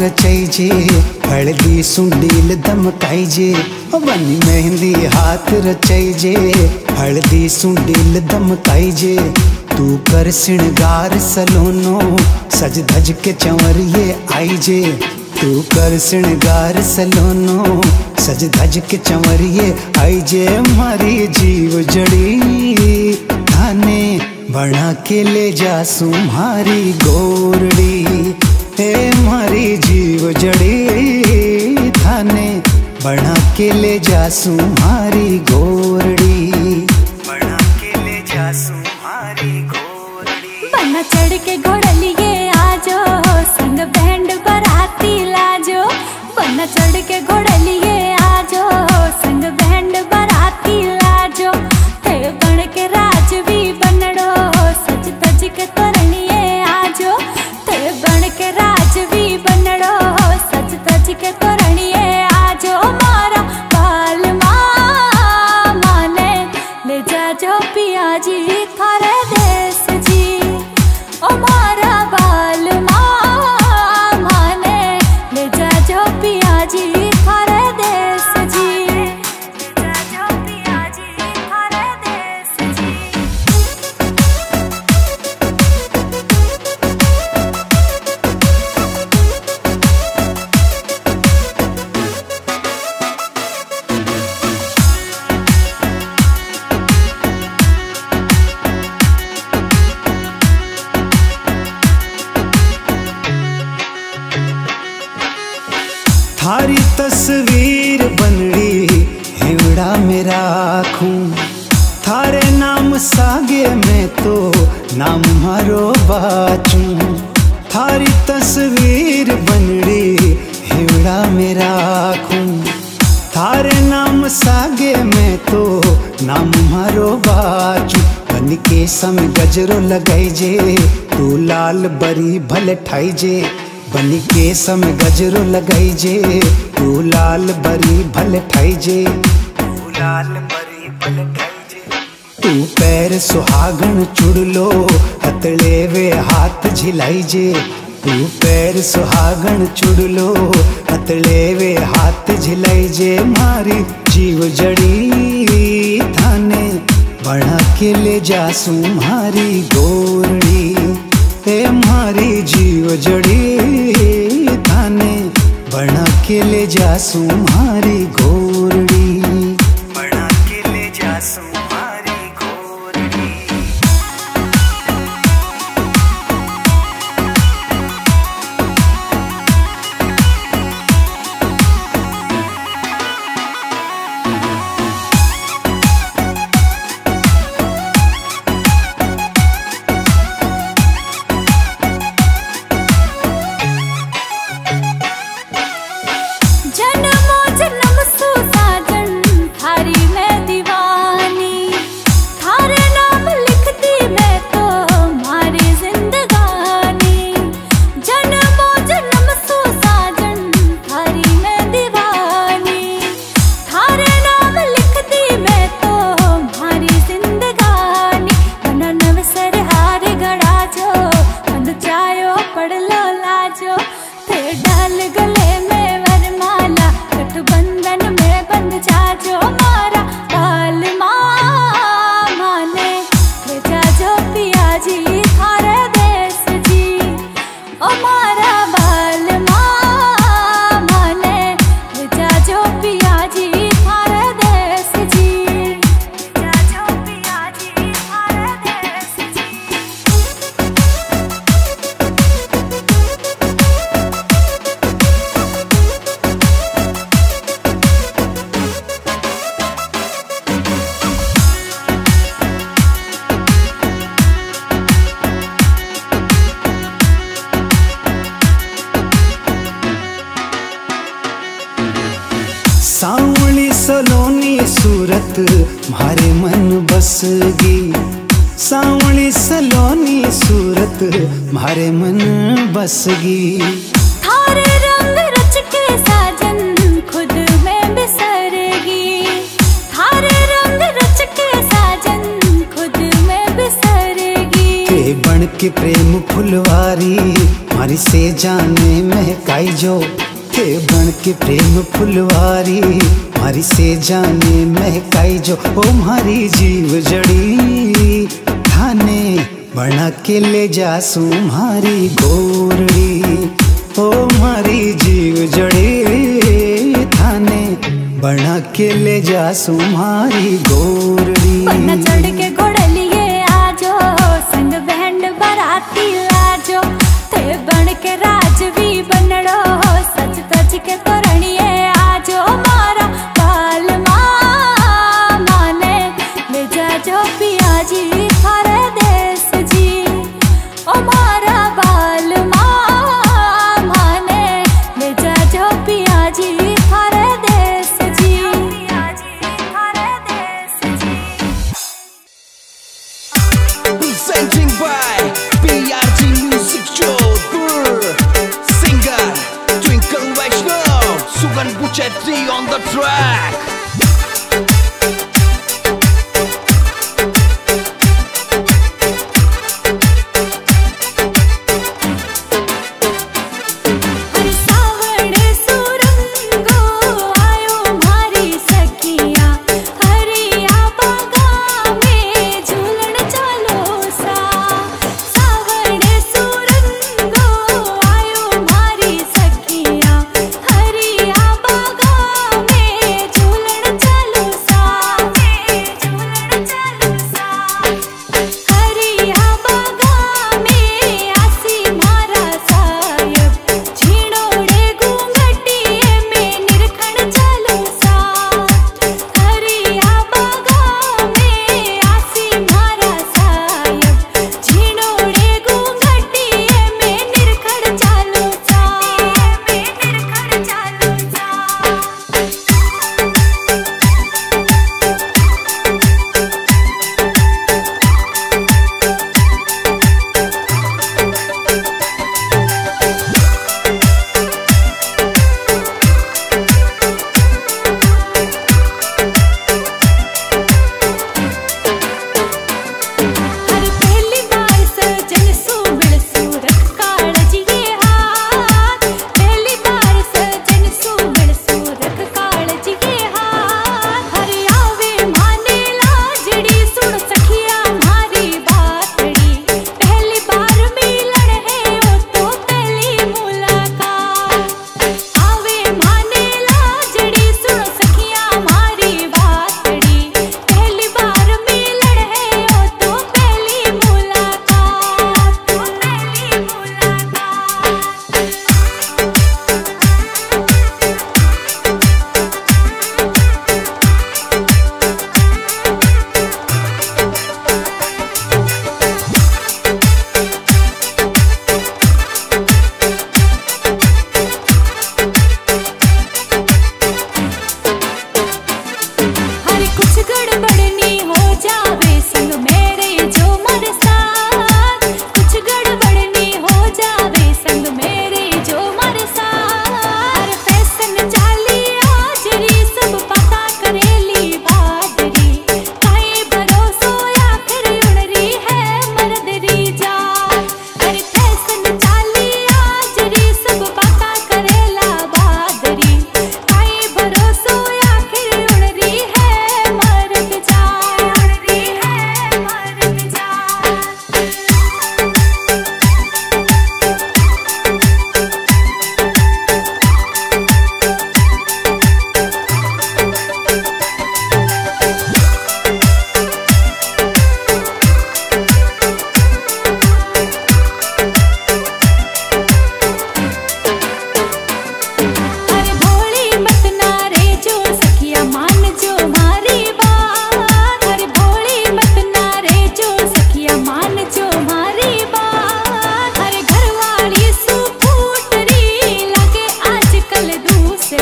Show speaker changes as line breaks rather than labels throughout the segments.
रचाई जे हल्दी सुंडील दमकाई जे बनी मेहंदी हाथ रचाई जे हल्दी सुंडील दमकाई जे तू कर श्रृंगार सलोनो, सज धज के चंवरिए आई जे तू कर श्रृंगार सलोनो, सज धज के चंवरिए आई जे मारी जीव जड़ी थाने, बना के ले जा सुम्हारी गोरड़ी। हे मारी जीव जड़ी थाने, बना के ले जा मारी गोरड़ी। बना के ले जा मारी गोरड़ी।
बना चढ़ के घोड़लिए आजो, संग बैंड बराती लाजो। बना चढ़ के थारी
तस्वीर बनड़ी हेवड़ा में राखूं थारे नाम सागे में तो नाम मारो बाचूं। थारी तस्वीर बनड़ी हेवड़ा में राखूं थारे नाम सागे में तो नाम मारो बाचू। बन के सम गजरो लगाई जे, तू लाल बरी भले ठाई जे। बन के सम गजरो लगाई जे तू लाल बरी भले ठाई जे। तू लाल बरी भले ठाई जे। तू पैर सुहागण चुड़लो हथड़े वे हाथ झिलाई जे। तू पैर सुहागण चुड़लो हथड़े वे हाथ झिलाई जे। मारी जीव जड़ी थाने बढ़ा के ले जा सुम्हारी गोरड़ी। ए मारी जीव जड़ी धाने बना के ले जा
मारी गोरड़ी Radio Mama.
सावली सलोनी सूरत मारे मन बसगी। सावली सलोनी सूरत मारे मन बसगी।
थारे रंग रच के साजन खुद में बिसरगी। थारे रंग रच के साजन खुद में बिसरगी।
के बन के प्रेम फुलवारी मारी से जाने में महकाई जो थे बन के प्रेम फुलवारी, मारी से जाने महकाई जो ओ मारी जीव जड़ी। थाने बना के ले जा सुमारी गोरड़ी, ओ मारी जीव जड़ी। थाने बना के ले जा सुमारी गोरड़ी।
चढ़ के घोड़े लिए आजो, संग बैंड बराती लाजो। थे बन के राजवी बनड़ो
ಚಿಕ್ಕ ಕೊರಣಿಯ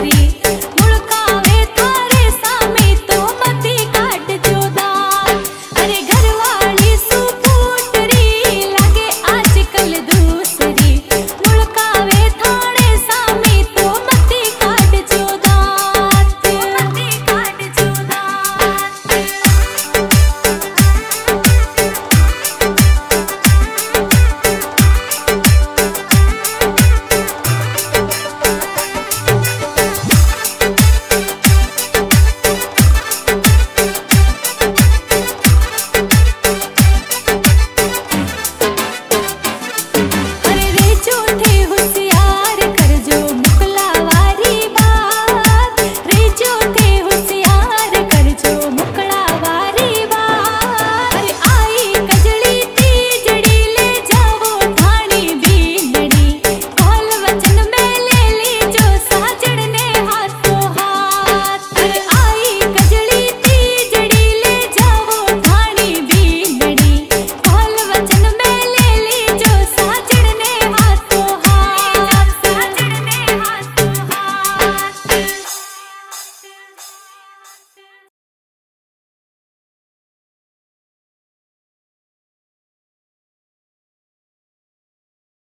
body.